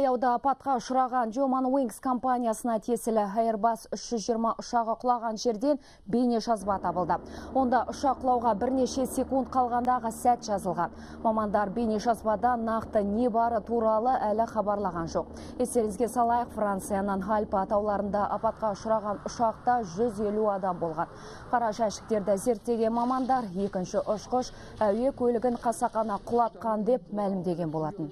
Аяуда апатқа ұшыраған German Wings компаниясына тесілі Airbus 320 ұшағы құлаған жерден бейне жазба табылды. Онда ұшақ құлауға бірнеше секунд қалғандағы сәт жазылған. Мамандар бейне жазбада нақты не бары туралы әлі хабарлаған жоқ. Естеріңізге салайық Францияның Альпа атауларында апатқа ұшыраған ұшақта 150 адам болған. Қара жәшіктерді зерттеген мамандар екінші ұшқыш әуе көлігін қасақана құлатқан деп мәлімдеген болатын.